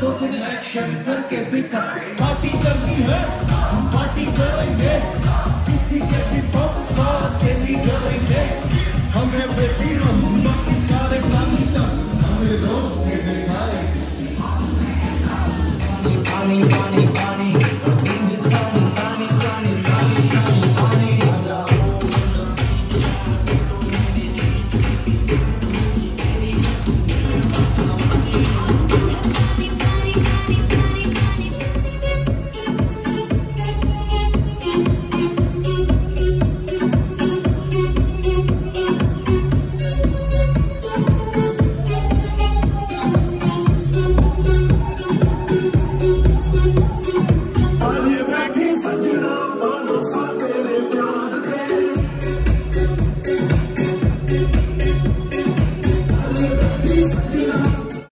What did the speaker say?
तो फिर एक्शन करके दिखाए पार्टी करनी है, हम पार्टी करेंगे। किसी के भी पप्पा से भी करेंगे हमें बेटी रहूँगा बाकी सारे पानी तक हमें रोक के दिखाए पानी पानी पानी।